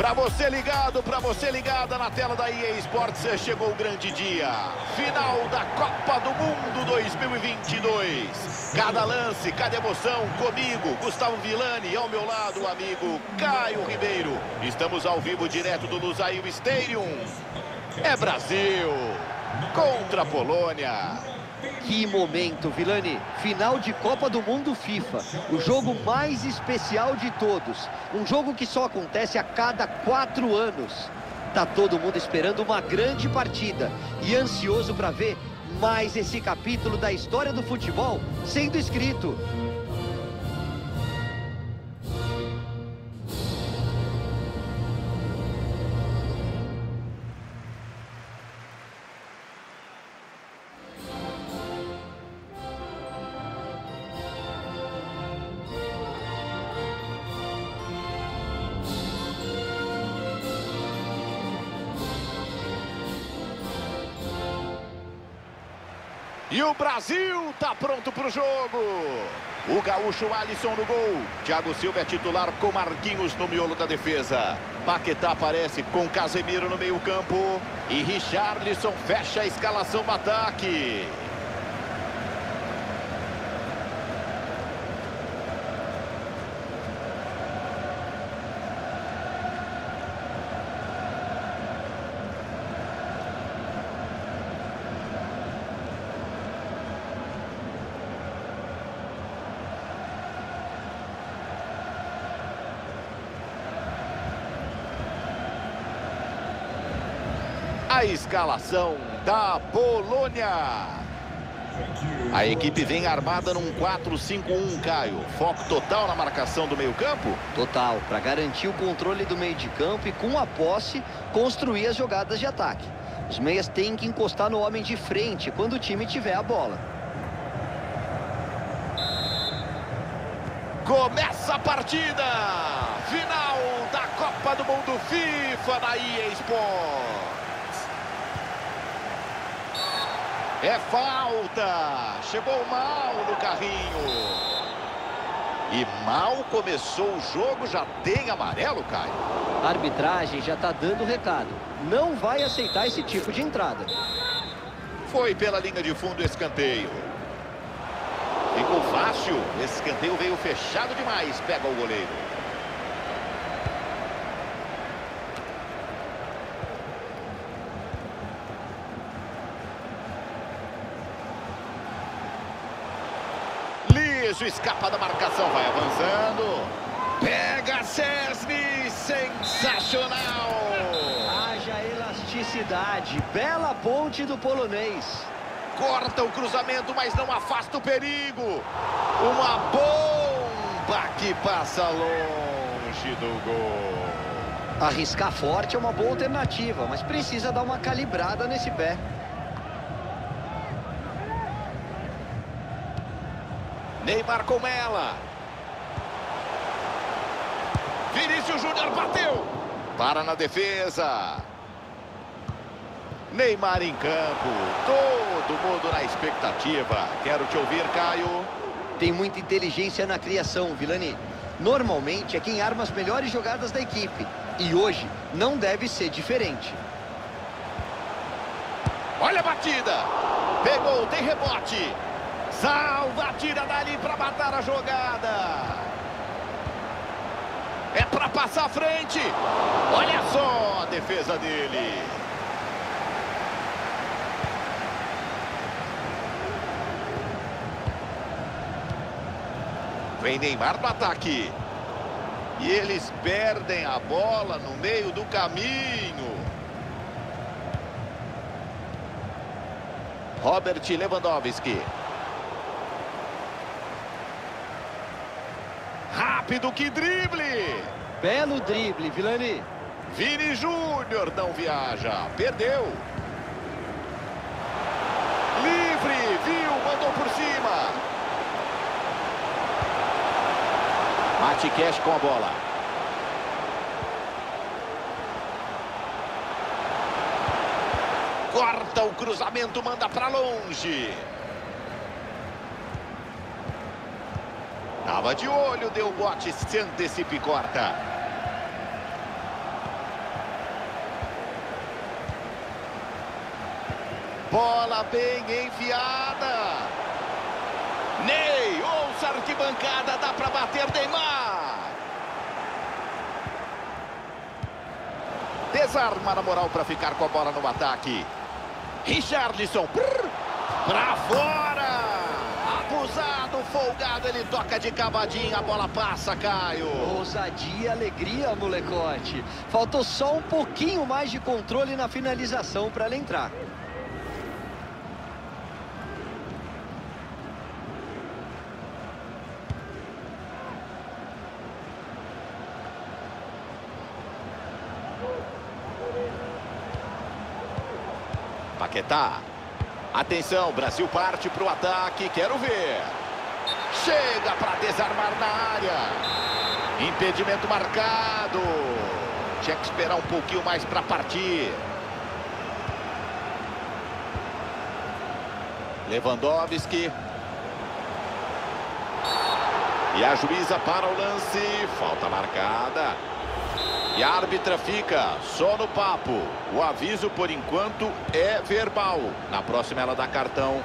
Para você ligado, para você ligada na tela da EA Sports, chegou o grande dia. Final da Copa do Mundo 2022. Cada lance, cada emoção comigo, Gustavo Villani, ao meu lado, o amigo Caio Ribeiro. Estamos ao vivo direto do Lusail Stadium. É Brasil contra a Polônia. Que momento, Vilani. Final de Copa do Mundo FIFA. O jogo mais especial de todos. Um jogo que só acontece a cada quatro anos. Tá todo mundo esperando uma grande partida e ansioso para ver mais esse capítulo da história do futebol sendo escrito. E o Brasil tá pronto pro jogo. O gaúcho Alisson no gol. Thiago Silva é titular com Marquinhos no miolo da defesa. Paquetá aparece com Casemiro no meio campo. E Richarlison fecha a escalação do ataque. A escalação da Polônia. A equipe vem armada num 4-5-1, Caio. Foco total na marcação do meio campo? Total, para garantir o controle do meio de campo e com a posse, construir as jogadas de ataque. Os meias têm que encostar no homem de frente quando o time tiver a bola. Começa a partida! Final da Copa do Mundo FIFA da EA. É falta. Chegou mal no carrinho. E mal começou o jogo, já tem amarelo, Caio. A arbitragem já está dando recado. Não vai aceitar esse tipo de entrada. Foi pela linha de fundo escanteio. Ficou fácil. Esse escanteio veio fechado demais. Pega o goleiro. Liso escapa da marcação, vai avançando. Pega Cesny, sensacional. Haja elasticidade, bela ponte do polonês. Corta o cruzamento, mas não afasta o perigo. Uma bomba que passa longe do gol. Arriscar forte é uma boa alternativa, mas precisa dar uma calibrada nesse pé. Neymar com ela. Vinícius Júnior bateu. Para na defesa. Neymar em campo. Todo mundo na expectativa. Quero te ouvir, Caio. Tem muita inteligência na criação, Vilani. Normalmente é quem arma as melhores jogadas da equipe. E hoje não deve ser diferente. Olha a batida. Pegou, tem rebote. Salva, tira dali para matar a jogada. É para passar à frente. Olha só a defesa dele. Vem Neymar no ataque. E eles perdem a bola no meio do caminho. Robert Lewandowski. Rápido que drible! Belo drible, Vilani. Vini Júnior não viaja. Perdeu. Livre, viu, mandou por cima. Mate Cash com a bola. Corta o cruzamento, manda para longe. Tava de olho, deu o bote, se antecipe e corta. Bola bem enfiada. Ney, ouça a arquibancada, dá para bater Neymar. Desarma na moral para ficar com a bola no ataque. Richardson, brrr, pra fora. Folgado, ele toca de cavadinha, a bola passa, Caio. Ousadia e alegria, molecote. Faltou só um pouquinho mais de controle na finalização para ela entrar. Paquetá. Atenção, Brasil parte para o ataque, quero ver. Chega para desarmar na área. Impedimento marcado. Tinha que esperar um pouquinho mais para partir. Lewandowski. E a juíza para o lance. Falta marcada. E a árbitra fica só no papo. O aviso, por enquanto, é verbal. Na próxima ela dá cartão.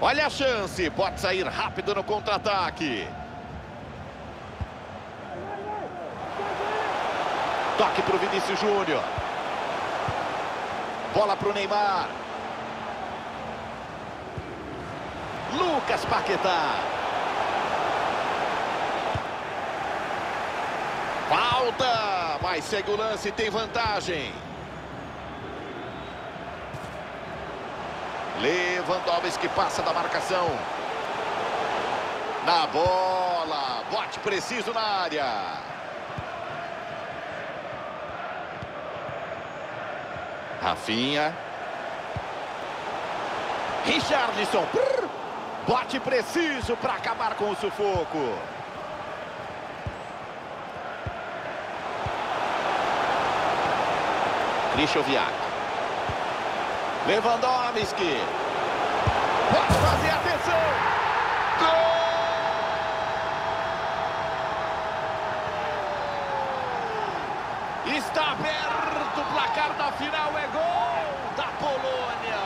Olha a chance. Pode sair rápido no contra-ataque. Toque para o Vinícius Júnior. Bola para o Neymar. Lucas Paquetá. Falta, mas segue o lance, tem vantagem. Lewandowski passa da marcação. Na bola, bote preciso na área. Rafinha. Richarlison. Bote preciso para acabar com o sufoco. Krychowiak. Lewandowski. Pode fazer atenção. Gol! Está aberto o placar da final. É gol da Polônia.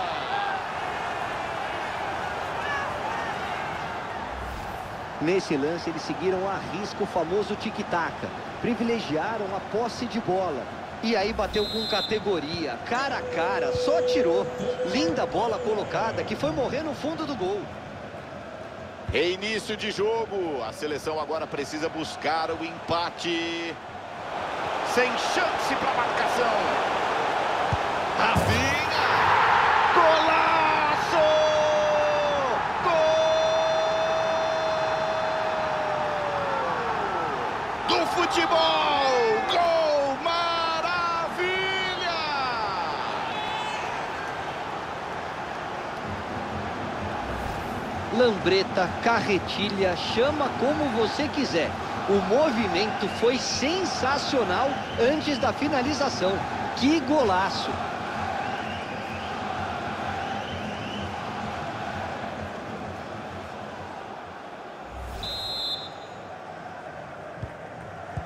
Nesse lance, eles seguiram a risco o famoso tic-tac. Privilegiaram a posse de bola e aí bateu com categoria, cara a cara, só tirou. Linda bola colocada que foi morrer no fundo do gol. Reinício de jogo. A seleção agora precisa buscar o empate. Sem chance para marcação. Rafinha. Golaço! Gol! Do futebol! Lambreta, carretilha, chama como você quiser. O movimento foi sensacional antes da finalização. Que golaço!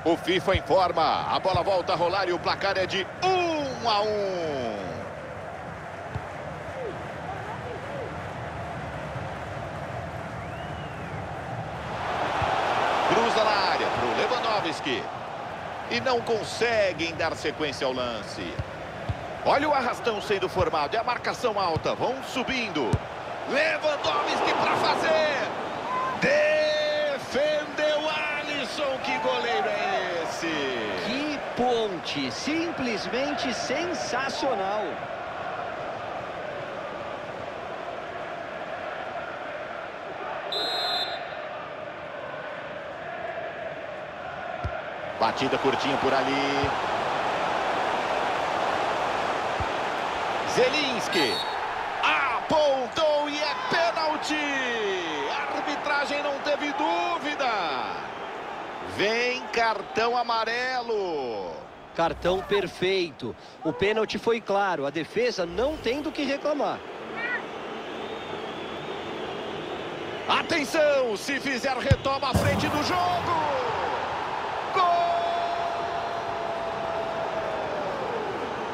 O FIFA informa. A bola volta a rolar e o placar é de 1 um a 1. Um. Cruza na área para o Lewandowski. E não conseguem dar sequência ao lance. Olha o arrastão sendo formado. É a marcação alta. Vão subindo. Lewandowski para fazer. Defendeu Alisson. Que goleiro é esse? Que ponte. Simplesmente sensacional. Batida curtinha por ali. Zelinski. Apontou e é pênalti. A arbitragem não teve dúvida. Vem cartão amarelo. Cartão perfeito. O pênalti foi claro. A defesa não tem do que reclamar. Atenção, se fizer retoma à frente do jogo. Gol!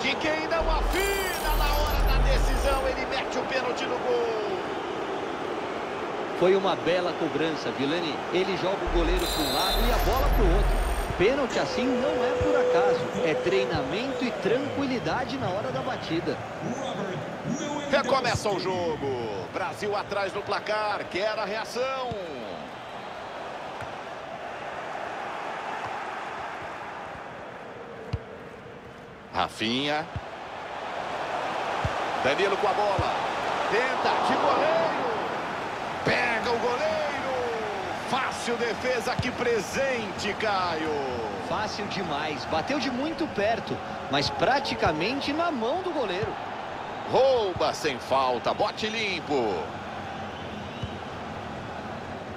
Que E quem não afina na hora da decisão, ele mete o pênalti no gol. Foi uma bela cobrança, Vilani. Ele joga o goleiro para um lado e a bola para o outro. Pênalti assim não é por acaso. É treinamento e tranquilidade na hora da batida. Recomeça o jogo. Brasil atrás no placar. Quer a reação. Rafinha. Danilo com a bola. Tenta de goleiro. Pega o goleiro. Fácil defesa aqui presente, Caio. Fácil demais. Bateu de muito perto, mas praticamente na mão do goleiro. Rouba sem falta. Bote limpo.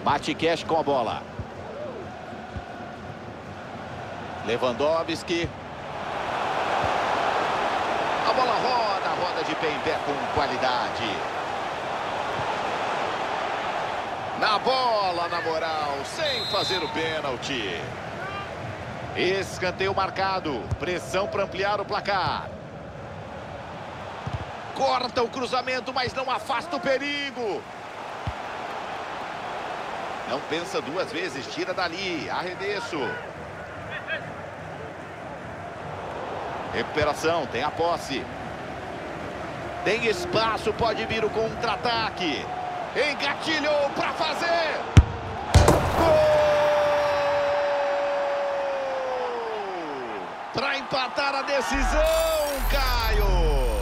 Mate Cash com a bola. Lewandowski. A bola roda, roda de pé em pé com qualidade. Na bola, na moral, sem fazer o pênalti. Escanteio marcado. Pressão para ampliar o placar. Corta o cruzamento, mas não afasta o perigo. Não pensa duas vezes, tira dali, arremesso. Recuperação, tem a posse. Tem espaço, pode vir o contra-ataque. Engatilhou para fazer. Gol! Para empatar a decisão, Caio.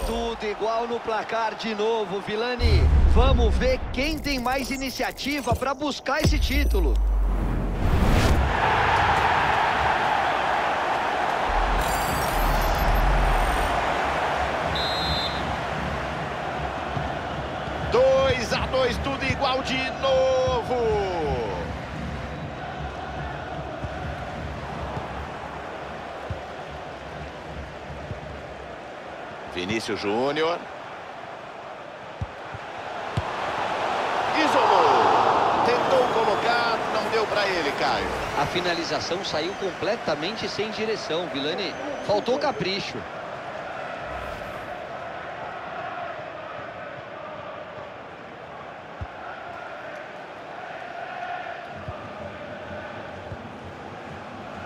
Tudo igual no placar de novo, Vilani. Vamos ver quem tem mais iniciativa para buscar esse título. De novo. Vinícius Júnior. Isolou. Tentou colocar, não deu para ele, Caio. A finalização saiu completamente sem direção, Vilani. Faltou capricho.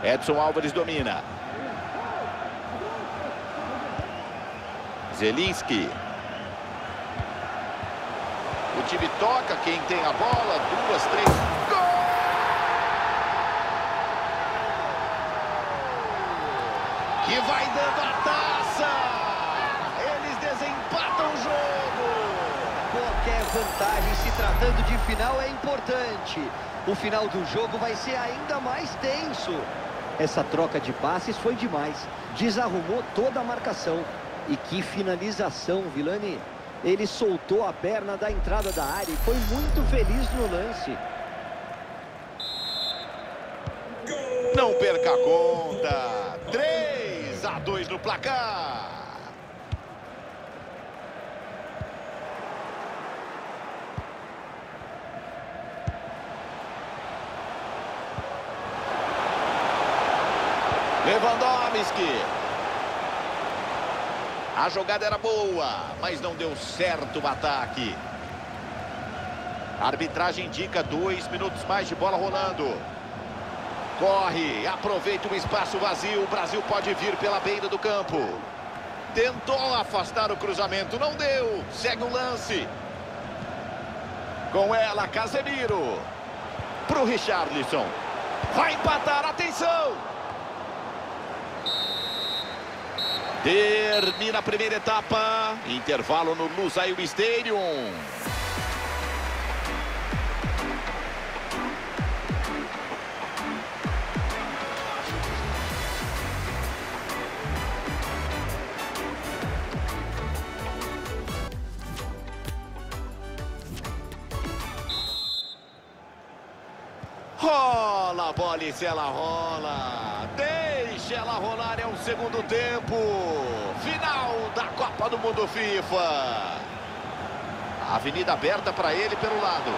Edson Álvares domina. Zelinski. O time toca, quem tem a bola, duas, três. Que vai dando a taça! Eles desempatam o jogo! Qualquer vantagem se tratando de final é importante. O final do jogo vai ser ainda mais tenso. Essa troca de passes foi demais. Desarrumou toda a marcação. E que finalização, Vilani. Ele soltou a perna da entrada da área e foi muito feliz no lance. Não perca a conta. 3 a 2 no placar. Lewandowski. A jogada era boa, mas não deu certo o ataque. A arbitragem indica dois minutos mais de bola rolando. Corre, aproveita o espaço vazio. O Brasil pode vir pela beira do campo. Tentou afastar o cruzamento, não deu. Segue o lance. Com ela, Casemiro. Para o Richarlison. Vai empatar, atenção! Termina a primeira etapa. Intervalo no Lusail Stadium. Rola a bola e se ela rola. Deixa ela rolar, é o segundo tempo. Final da Copa do Mundo FIFA. Avenida aberta para ele pelo lado.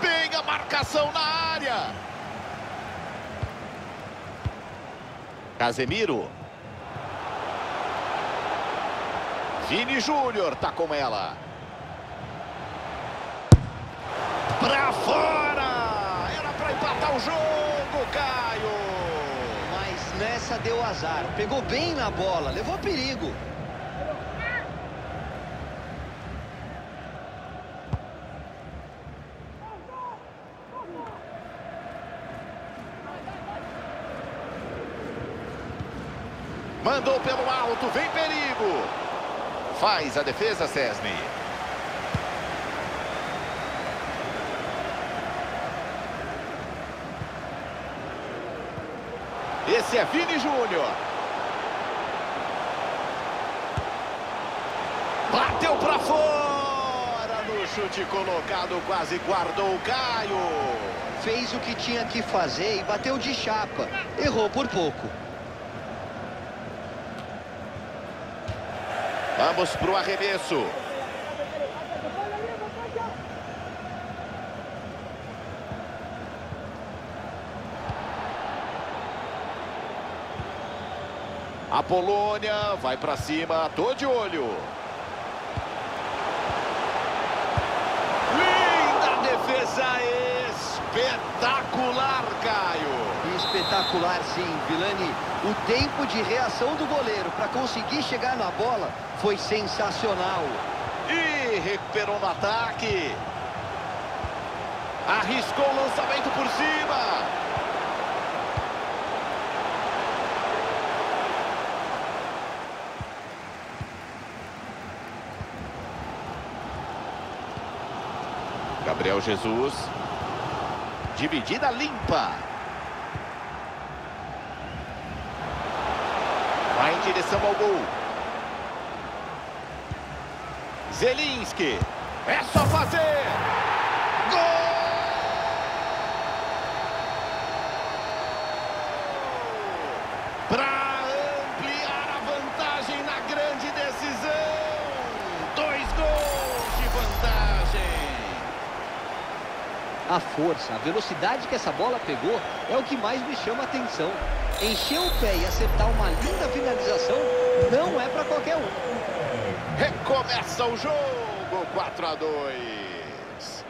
Bem a marcação na área. Casemiro. Vini Júnior tá com ela. Pra fora! Era pra empatar o jogo! Mas nessa deu azar. Pegou bem na bola, levou perigo. Mandou pelo alto, vem perigo. Faz a defesa, Cesny. Esse é Vini Júnior. Bateu para fora no chute colocado, quase guardou o Caio. Fez o que tinha que fazer e bateu de chapa. Errou por pouco. Vamos para o arremesso. Polônia vai para cima, tô de olho. Linda defesa espetacular, Caio. Espetacular sim, Vilani. O tempo de reação do goleiro para conseguir chegar na bola foi sensacional. E recuperou no ataque. Arriscou o lançamento por cima. Gabriel Jesus. Dividida limpa. Vai em direção ao gol. Zelinski. É só fazer. A força, a velocidade que essa bola pegou é o que mais me chama a atenção. Encher o pé e acertar uma linda finalização não é para qualquer um. Recomeça o jogo, 4 a 2.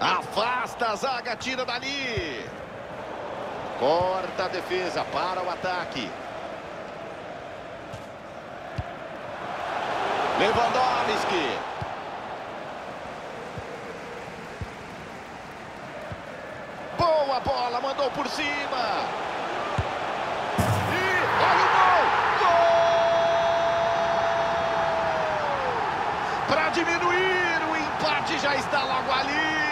Afasta a zaga, tira dali. Corta a defesa para o ataque. Lewandowski. Boa mandou por cima. E olha o gol! Gol! Para diminuir, o empate já está logo ali.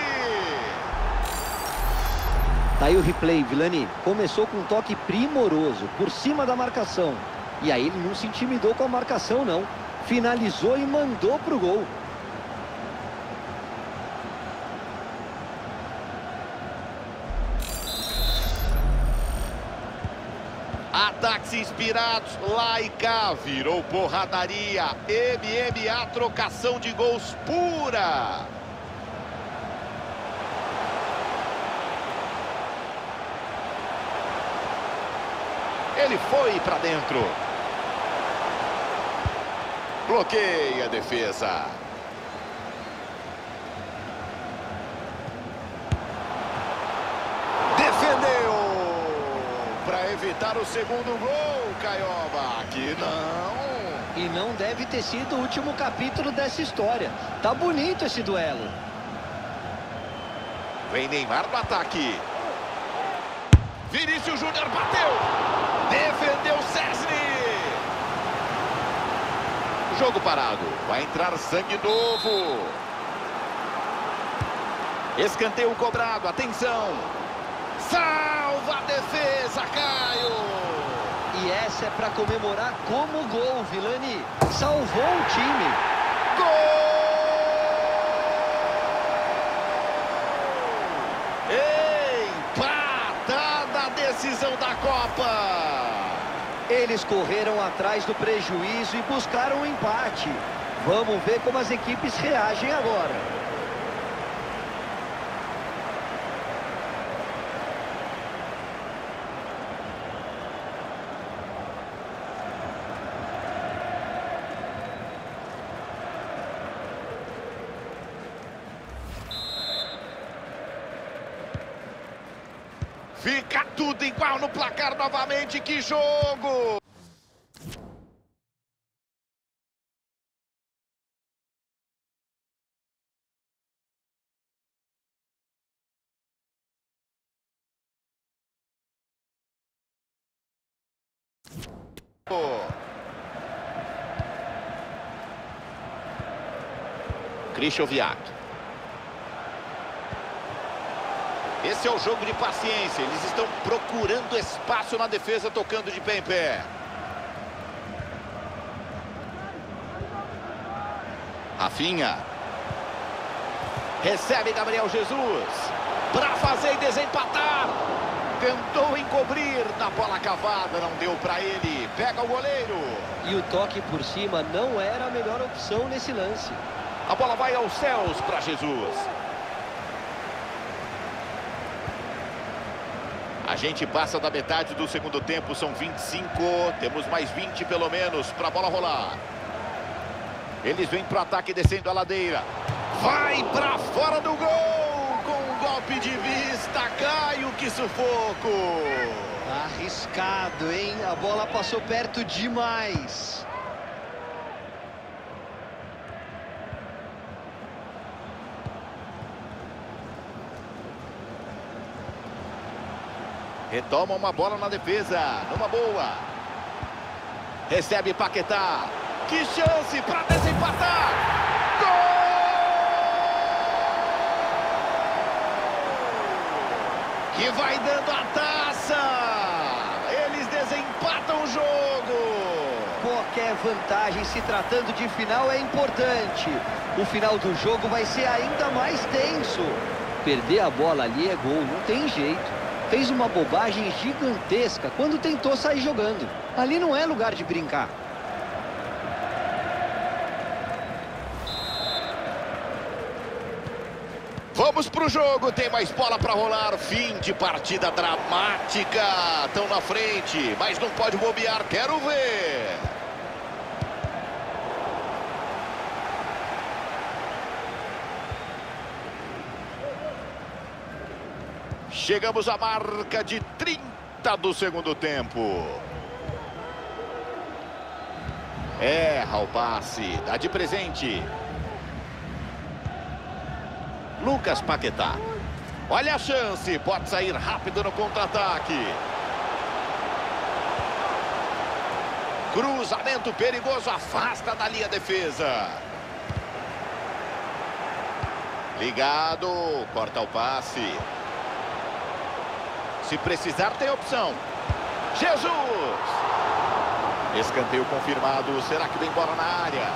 Tá aí o replay, Vilani. Começou com um toque primoroso, por cima da marcação. E aí ele não se intimidou com a marcação, não. Finalizou e mandou pro gol. Inspirados lá e cá, virou porradaria, MMA, trocação de gols pura. Ele foi para dentro. Bloqueia a defesa. Defendeu para evitar o segundo gol, Caioba. Aqui não. E não deve ter sido o último capítulo dessa história. Tá bonito esse duelo. Vem Neymar no ataque. Vinícius Júnior bateu. Defendeu Cesny. Jogo parado. Vai entrar sangue novo. Escanteio cobrado. Atenção. Salva a defesa, Caio. E essa é para comemorar como gol, Vilani. Salvou o time. Gol! Empatada a decisão da Copa. Eles correram atrás do prejuízo e buscaram o um empate. Vamos ver como as equipes reagem agora. Fica tudo igual no placar novamente. Que jogo! Krychowiak. Esse é o jogo de paciência. Eles estão procurando espaço na defesa, tocando de pé em pé. Rafinha. Recebe Gabriel Jesus. Para fazer e desempatar. Tentou encobrir na bola cavada, não deu para ele. Pega o goleiro. E o toque por cima não era a melhor opção nesse lance. A bola vai aos céus para Jesus. A gente passa da metade do segundo tempo, são 25. Temos mais 20 pelo menos para a bola rolar. Eles vêm para o ataque descendo a ladeira. Vai para fora do gol! Com um golpe de vista, Caio, que sufoco! Arriscado, hein? A bola passou perto demais. Retoma uma bola na defesa, numa boa. Recebe Paquetá. Que chance para desempatar! Gol! Que vai dando a taça! Eles desempatam o jogo! Qualquer vantagem se tratando de final é importante. O final do jogo vai ser ainda mais tenso. Perder a bola ali é gol, não tem jeito fez uma bobagem gigantesca quando tentou sair jogando. Ali não é lugar de brincar. Vamos pro jogo, tem mais bola para rolar. Fim de partida dramática. Estão na frente, mas não pode bobear. Quero ver. Chegamos à marca de 30 do segundo tempo. Erra o passe, dá de presente. Lucas Paquetá. Olha a chance, pode sair rápido no contra-ataque. Cruzamento perigoso, afasta da linha defesa. Ligado, corta o passe. Se precisar, tem opção. Jesus! Escanteio confirmado. Será que vem embora na área?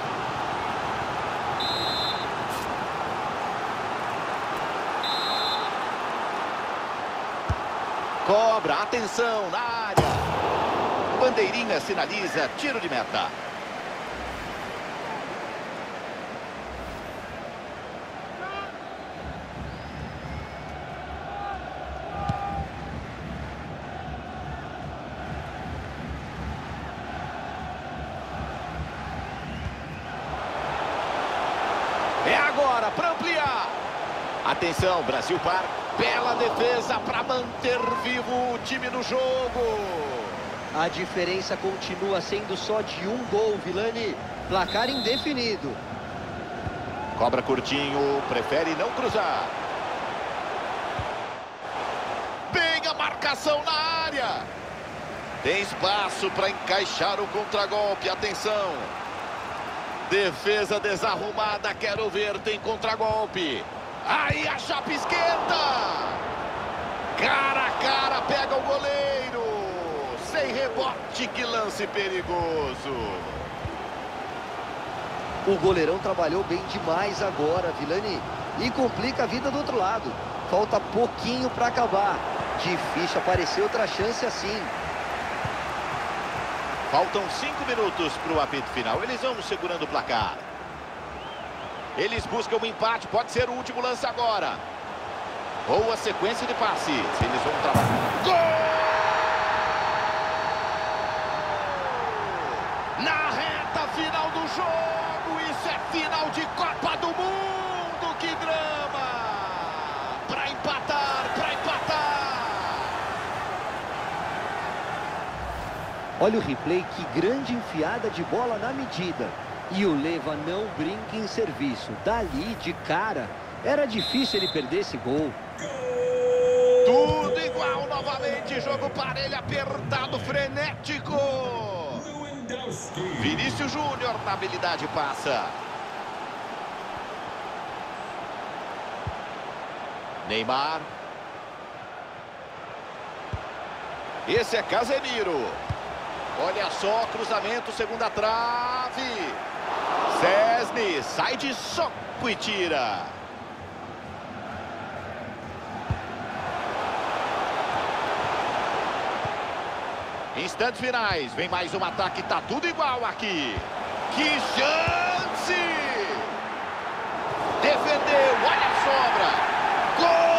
Cobra, atenção, na área. Bandeirinha sinaliza tiro de meta. Atenção, Brasil par. Bela defesa para manter vivo o time no jogo. A diferença continua sendo só de um gol, Vilani. Placar indefinido. Cobra curtinho, prefere não cruzar. Bem a marcação na área. Tem espaço para encaixar o contragolpe. Atenção. Defesa desarrumada, quero ver, tem contragolpe. Aí a chapa esquenta. Cara a cara, pega o goleiro. Sem rebote, que lance perigoso. O goleirão trabalhou bem demais agora, Vilani. E complica a vida do outro lado. Falta pouquinho para acabar. Difícil aparecer outra chance assim. Faltam cinco minutos para o apito final. Eles vão segurando o placar. Eles buscam o um empate, pode ser o último lance agora. Boa sequência de passes. Eles vão trabalhar. Gol! Na reta final do jogo, isso é final de Copa do Mundo. Que drama! Para empatar, para empatar. Olha o replay, que grande enfiada de bola na medida. E o Leva não brinca em serviço. Dali, de cara, era difícil ele perder esse gol. Tudo igual novamente, jogo parelho, apertado, frenético. Vinícius Júnior na habilidade passa. Neymar. Esse é Casemiro. Olha só, cruzamento, segunda trave. Cesny sai de soco e tira. Instantes finais, vem mais um ataque, tá tudo igual aqui. Que chance! Defendeu, olha a sobra. Gol!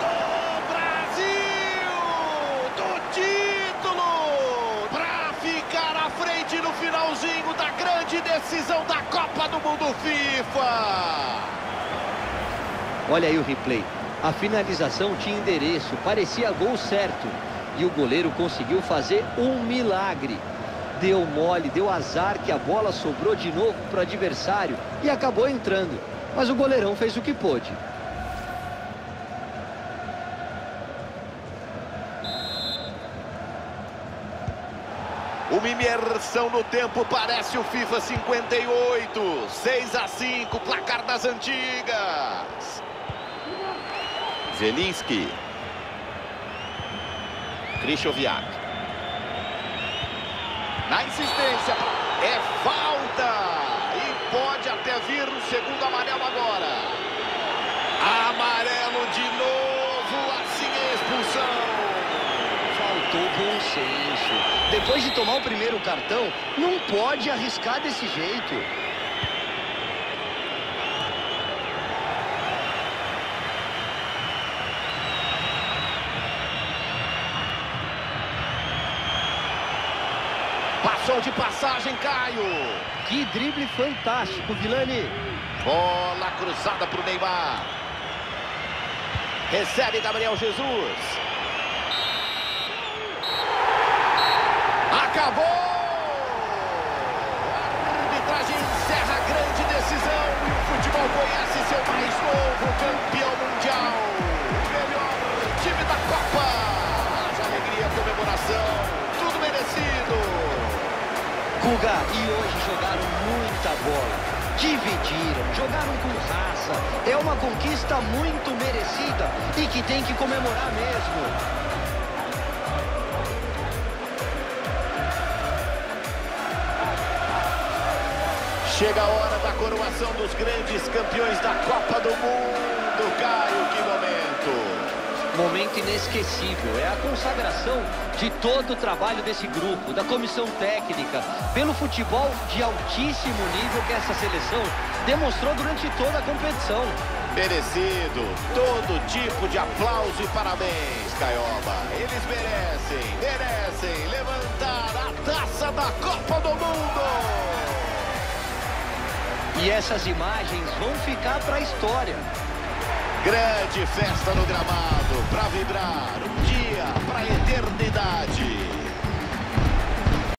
do Brasil! Do título! Pra frente no finalzinho da grande decisão da Copa do Mundo FIFA! Olha aí o replay. A finalização tinha endereço, parecia gol certo. E o goleiro conseguiu fazer um milagre. Deu mole, deu azar que a bola sobrou de novo para o adversário e acabou entrando. Mas o goleirão fez o que pôde. Uma imersão no tempo, parece o FIFA 58. 6 a 5, placar das antigas. Zelinski. Krychowiak. Na insistência, é falta. E pode até vir o segundo amarelo agora. Amarelo de novo, assim é expulsão. Faltou bom senso. Depois de tomar o primeiro cartão, não pode arriscar desse jeito. Passou de passagem, Caio. Que drible fantástico, Vilani. Bola cruzada para o Neymar. Recebe Gabriel Jesus. Acabou! A arbitragem encerra a grande decisão e o futebol conhece seu mais novo campeão mundial. O melhor time da Copa. Haja alegria, comemoração. Tudo merecido. Guga, e hoje jogaram muita bola. Dividiram, jogaram com raça. É uma conquista muito merecida e que tem que comemorar mesmo. Chega a hora da coroação dos grandes campeões da Copa do Mundo. Caio, que momento! Momento inesquecível. É a consagração de todo o trabalho desse grupo, da comissão técnica, pelo futebol de altíssimo nível que essa seleção demonstrou durante toda a competição. Merecido. Todo tipo de aplauso e parabéns, Caioba. Eles merecem, merecem levantar a taça da Copa do Mundo. E essas imagens vão ficar para a história. Grande festa no gramado, para vibrar